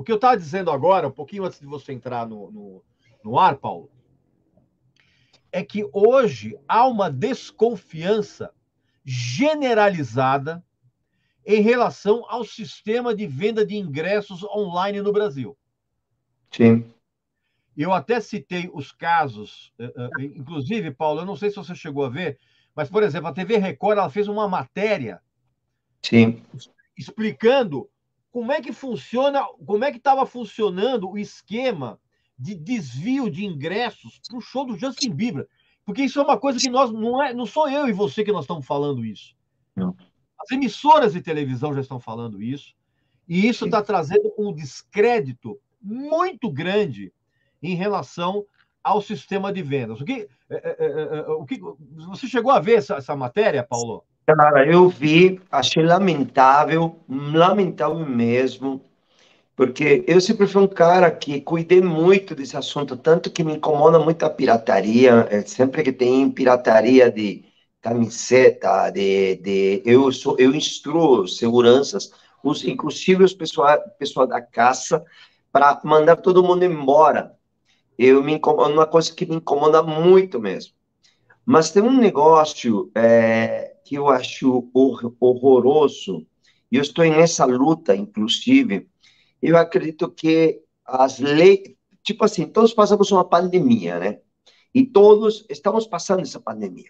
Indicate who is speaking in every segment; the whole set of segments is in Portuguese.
Speaker 1: O que eu estava dizendo agora, um pouquinho antes de você entrar no, no, no ar, Paulo, é que hoje há uma desconfiança generalizada em relação ao sistema de venda de ingressos online no Brasil.
Speaker 2: Sim.
Speaker 1: Eu até citei os casos, eh, eh, inclusive, Paulo, eu não sei se você chegou a ver, mas, por exemplo, a TV Record ela fez uma matéria
Speaker 2: Sim.
Speaker 1: explicando como é que funciona, como é que estava funcionando o esquema de desvio de ingressos para o show do Justin Bieber. Porque isso é uma coisa que nós não é, não sou eu e você que nós estamos falando isso.
Speaker 2: Não.
Speaker 1: As emissoras de televisão já estão falando isso, e isso está trazendo um descrédito muito grande em relação ao sistema de vendas. O que, é, é, é, é o que você chegou a ver essa, essa matéria, Paulo?
Speaker 2: Cara, eu vi, achei lamentável, lamentável mesmo, porque eu sempre fui um cara que cuidei muito desse assunto, tanto que me incomoda muito a pirataria, é, sempre que tem pirataria de camiseta, de, de eu sou, eu instruo seguranças, os, inclusive os pessoal, pessoal da caça, para mandar todo mundo embora. Eu me incomoda, uma coisa que me incomoda muito mesmo. Mas tem um negócio é, que eu acho horroroso, e eu estou nessa luta, inclusive, eu acredito que as leis, tipo assim, todos passamos uma pandemia, né? E todos estamos passando essa pandemia.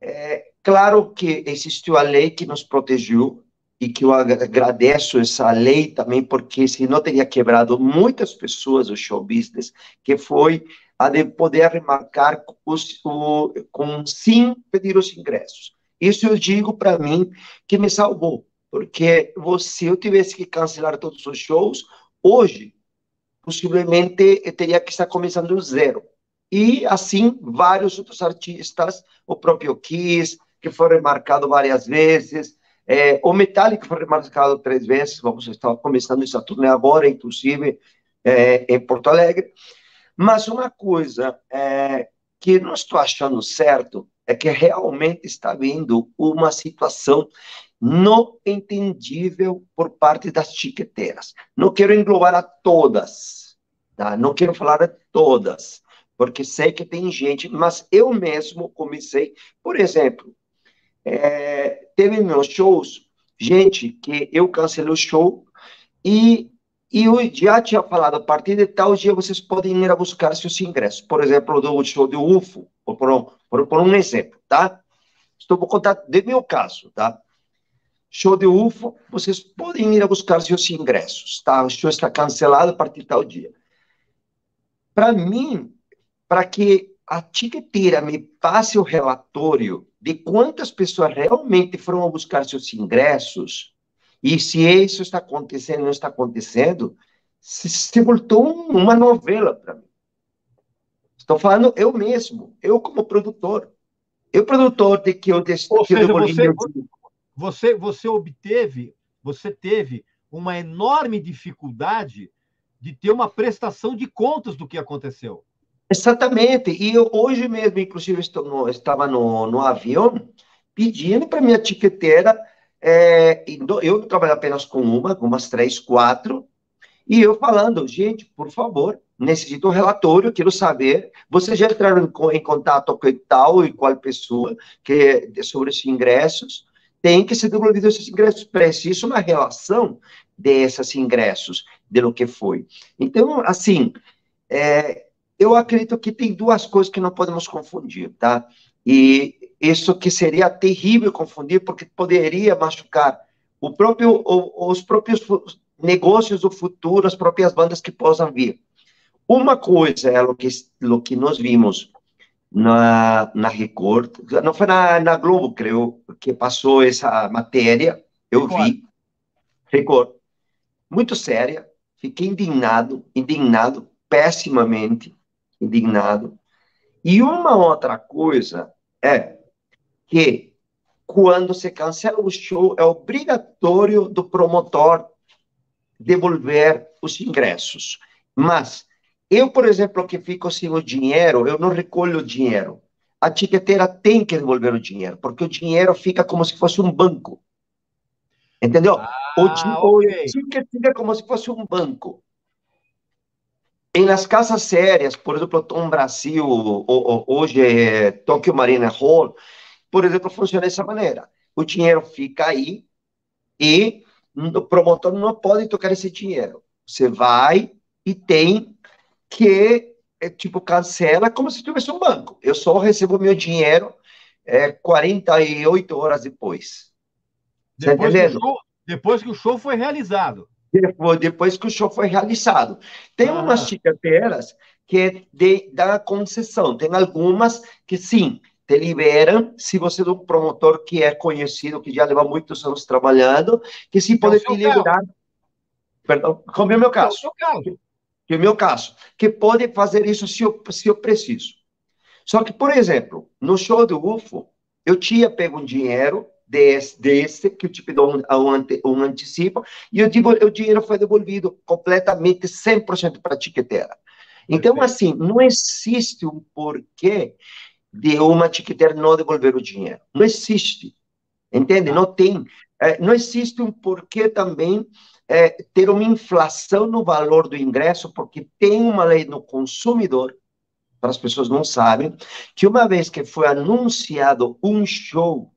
Speaker 2: É, claro que existiu a lei que nos protegeu, e que eu agradeço essa lei também, porque senão teria quebrado muitas pessoas o show business, que foi a de poder remarcar os, o, com sim pedir os ingressos. Isso eu digo para mim que me salvou, porque se eu tivesse que cancelar todos os shows, hoje, possivelmente, eu teria que estar começando do zero. E, assim, vários outros artistas, o próprio Kiss, que foi remarcado várias vezes, é, o Metallica foi remarcado três vezes, vamos estar começando essa turnê agora, inclusive, é, em Porto Alegre. Mas uma coisa é, que não estou achando certo é que realmente está vindo uma situação não entendível por parte das chiqueteiras. Não quero englobar a todas, tá? não quero falar de todas, porque sei que tem gente, mas eu mesmo comecei, por exemplo, é, teve meus shows, gente que eu cancelei o show e e eu já tinha falado, a partir de tal dia vocês podem ir a buscar seus ingressos. Por exemplo, do show do UFO, por um, por, por um exemplo, tá? Estou vou contar de meu caso, tá? Show de UFO, vocês podem ir a buscar seus ingressos, tá? O show está cancelado a partir de tal dia. Para mim, para que a tiqueteira me passe o relatório de quantas pessoas realmente foram a buscar seus ingressos, e se isso está acontecendo, não está acontecendo, se, se voltou uma novela para mim. Estou falando eu mesmo, eu como produtor. Eu produtor de que eu
Speaker 1: seja, você, você, você obteve, você teve uma enorme dificuldade de ter uma prestação de contas do que aconteceu.
Speaker 2: Exatamente. E eu, hoje mesmo, inclusive, estou no, estava no, no avião pedindo para minha tiqueteira é, eu trabalho apenas com uma, com umas três, quatro, e eu falando, gente, por favor, necessito um relatório, quero saber, vocês já entraram em, contato com tal e qual pessoa que sobre esses ingressos, tem que ser devolvido esses ingressos, preciso uma relação desses ingressos, de lo que foi. Então, assim, é, eu acredito que tem duas coisas que não podemos confundir, tá? E isso que seria terrível confundir, porque poderia machucar o próprio, os próprios negócios do futuro, as próprias bandas que possam vir. Uma coisa é o que, o que nós vimos na, na Record, não foi na, na Globo, creio, que passou essa matéria, eu Record. vi, Record, muito séria, fiquei indignado, indignado, pessimamente indignado. E uma outra coisa é que quando se cancela o show, é obrigatório do promotor devolver os ingressos. Mas eu, por exemplo, que fico sem o dinheiro, eu não recolho o dinheiro. A tiqueteira tem que devolver o dinheiro, porque o dinheiro fica como se fosse um banco. Entendeu? Ah, o, okay. o é como se fosse um banco. Em nas casas sérias, por exemplo, Tom Brasil, hoje é Tokyo Marina Hall, por exemplo, funciona dessa maneira. O dinheiro fica aí e o promotor não pode tocar esse dinheiro. Você vai e tem que, é, tipo, cancela como se tivesse um banco. Eu só recebo meu dinheiro é, 48 horas depois.
Speaker 1: Tá depois, tá que show, depois que o show foi realizado.
Speaker 2: Depois, depois que o show foi realizado. Tem ah. umas ticateiras que é de, da concessão, tem algumas que sim, te liberam, se você é um promotor que é conhecido, que já leva muitos anos trabalhando, que sim pode é te liberar. Perdão, como é o meu caso. É o caso. Que é o meu caso. Que pode fazer isso se eu, se eu preciso. Só que, por exemplo, no show do UFO, eu tinha pego um dinheiro desse, desse que eu te pedi um, um, antecipo, e eu digo, o dinheiro foi devolvido completamente, 100% para a tiqueteira. Então, assim, não existe um porquê de uma tiqueteira não devolver o dinheiro. Não existe. Entende? Não tem. É, não existe um porquê também é, ter uma inflação no valor do ingresso, porque tem uma lei no consumidor, para as pessoas não sabem, que uma vez que foi anunciado um show,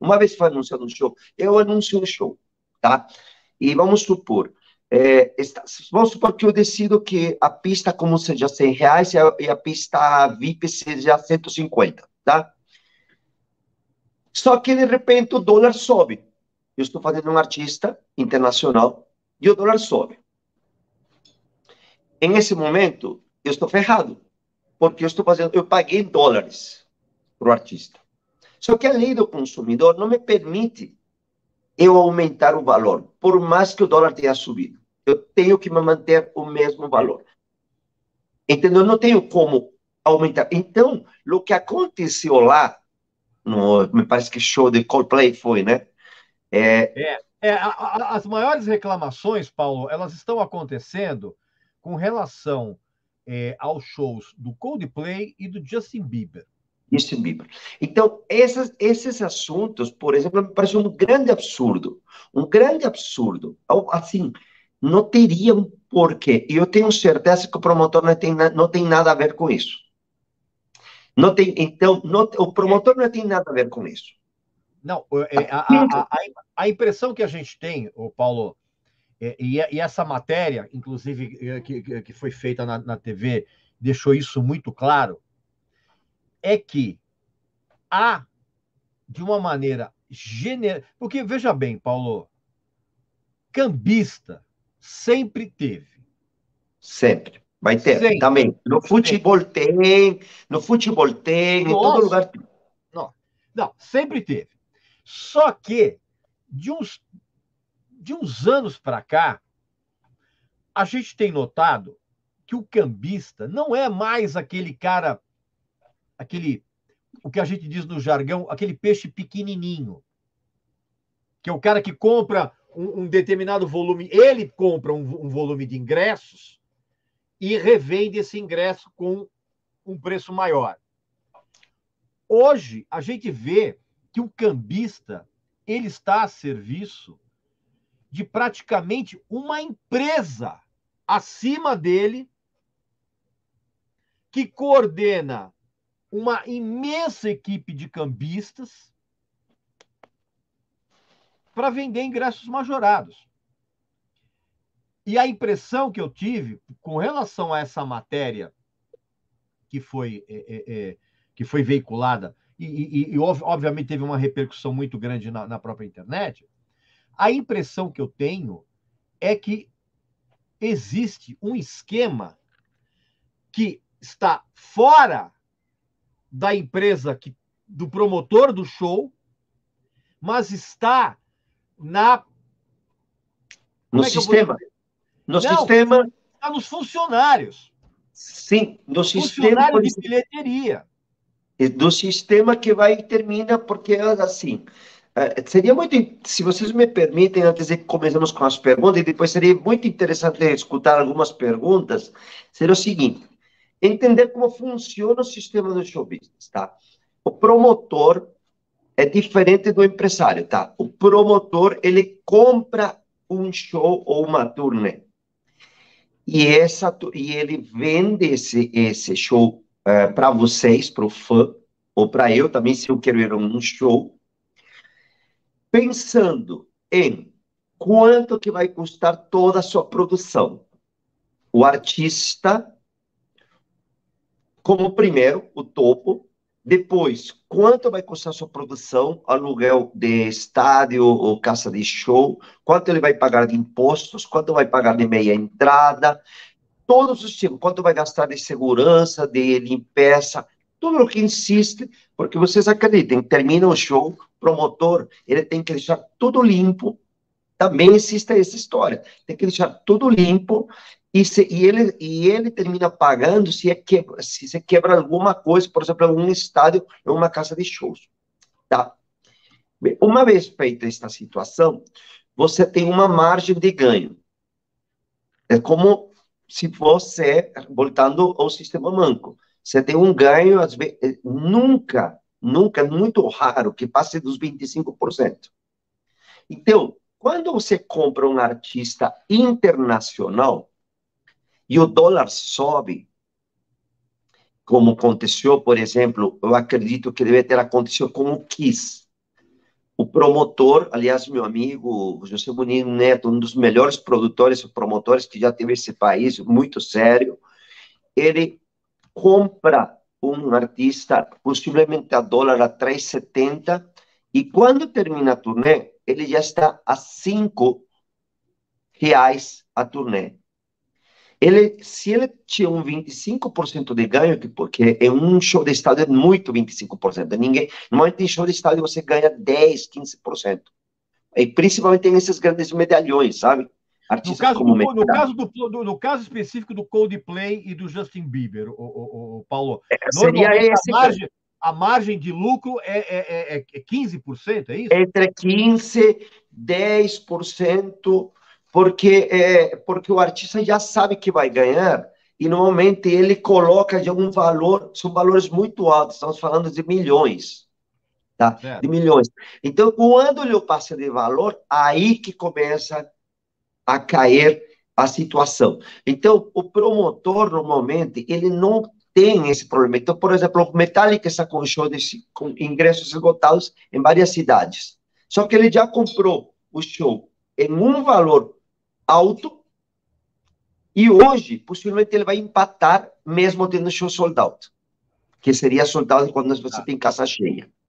Speaker 2: uma vez foi anunciado um show, eu anuncio um show, tá? E vamos supor, é, está, vamos supor que eu decido que a pista como seja 100 reais e a, e a pista VIP seja 150, tá? Só que de repente o dólar sobe. Eu estou fazendo um artista internacional e o dólar sobe. Em esse momento, eu estou ferrado, porque eu estou fazendo, eu paguei dólares para o artista. Só que a lei do consumidor não me permite eu aumentar o valor, por mais que o dólar tenha subido. Eu tenho que manter o mesmo valor. Entendeu? Eu não tenho como aumentar. Então, o que aconteceu lá, no, me parece que show de Coldplay foi, né?
Speaker 1: É, é, é a, a, as maiores reclamações, Paulo, elas estão acontecendo com relação é, aos shows do Coldplay e do Justin Bieber.
Speaker 2: Justin Bieber. Então, esses, esses assuntos, por exemplo, me parece um grande absurdo. Um grande absurdo. Assim, não teria um porquê. E eu tenho certeza que o promotor não tem, não tem nada a ver com isso. Não tem, então, não, o promotor não tem nada a ver com isso.
Speaker 1: Não, é, a, a, a, a impressão que a gente tem, o Paulo, é, e, e, essa matéria, inclusive, é, que, que foi feita na, na TV, deixou isso muito claro, é que há, de uma maneira general. Porque, veja bem, Paulo, cambista sempre teve.
Speaker 2: Sempre. Vai ter sempre. também. No futebol tem, no futebol tem, Nossa. em todo lugar tem.
Speaker 1: Não, não, sempre teve. Só que, de uns, de uns anos para cá, a gente tem notado que o cambista não é mais aquele cara, aquele, o que a gente diz no jargão, aquele peixe pequenininho, que é o cara que compra um, um determinado volume, ele compra um, um volume de ingressos e revende esse ingresso com um preço maior. Hoje, a gente vê que o cambista ele está a serviço de praticamente uma empresa acima dele que coordena uma imensa equipe de cambistas para vender ingressos majorados. E a impressão que eu tive com relação a essa matéria que foi, é, é, é que foi veiculada e, e, e, obviamente teve uma repercussão muito grande na, na própria internet, a impressão que eu tenho é que existe um esquema que está fora da empresa que, do promotor do show, mas está na
Speaker 2: no é sistema. No Não, sistema.
Speaker 1: Está nos funcionários.
Speaker 2: Sim, no sistema.
Speaker 1: de bilheteria
Speaker 2: do sistema que vai e termina, porque assim. Eh, seria muito, se vocês me permitem, antes de começarmos com as perguntas, e depois seria muito interessante escutar algumas perguntas, seria o seguinte: entender como funciona o sistema do show business, tá? O promotor, é diferente do empresário, tá? O promotor, ele compra um show ou uma turnê. E, essa, e ele vende esse, esse show eh, para vocês, para o fã, ou para eu também, se eu quero ir a um show, pensando em quanto que vai custar toda a sua produção. O artista, como primeiro, o topo, depois, quanto vai custar sua produção, aluguel de estádio ou casa de show, quanto ele vai pagar de impostos, quanto vai pagar de meia entrada, todos os tipos, quanto vai gastar de segurança, de limpeza, tudo o que insiste, porque vocês acreditem, termina o show, promotor, ele tem que deixar tudo limpo, também existe essa história, tem que deixar tudo limpo e, se, e, ele, e ele termina pagando se, é quebra, se você quebra alguma coisa, por exemplo, um estádio ou uma casa de shows. Tá? Uma vez feita esta situação, você tem uma margem de ganho. É como se fosse, voltando ao sistema manco, você tem um ganho, às vezes, é, nunca, nunca, muito raro, que passe dos 25%. Então, quando você compra um artista internacional, e o dólar sobe, como aconteceu, por exemplo, eu acredito que deve ter acontecido com o Kiss. O promotor, aliás, meu amigo José Bonino Neto, um dos melhores produtores e promotores que já teve esse país, muito sério, ele compra um artista, possivelmente a dólar a 3,70, e quando termina a turnê, ele já está a 5 reais a turnê ele, se ele tinha um 25% de ganho, que, porque é um show de estádio é muito 25%, ninguém, normalmente em show de estádio você ganha 10, 15%. E principalmente tem esses grandes medalhões, sabe?
Speaker 1: Artistas no caso, como do, no, caso do, do, no caso específico do Coldplay e do Justin Bieber, o, o, o Paulo,
Speaker 2: é, seria esse
Speaker 1: a margem, a margem de lucro é, é, é, é 15%, é isso?
Speaker 2: Entre 15% 10%, porque, é, porque o artista já sabe que vai ganhar e normalmente ele coloca de algum valor, são valores muito altos, estamos falando de milhões, tá? É. De milhões. Então, quando ele passa de valor, aí que começa a cair a situação. Então, o promotor, normalmente, ele não tem esse problema. Então, por exemplo, o Metallica está com show de, com ingressos esgotados em várias cidades. Só que ele já comprou o show em um valor alto. E hoje, possivelmente, ele vai empatar mesmo tendo show sold out. Que seria sold out quando você tem casa cheia.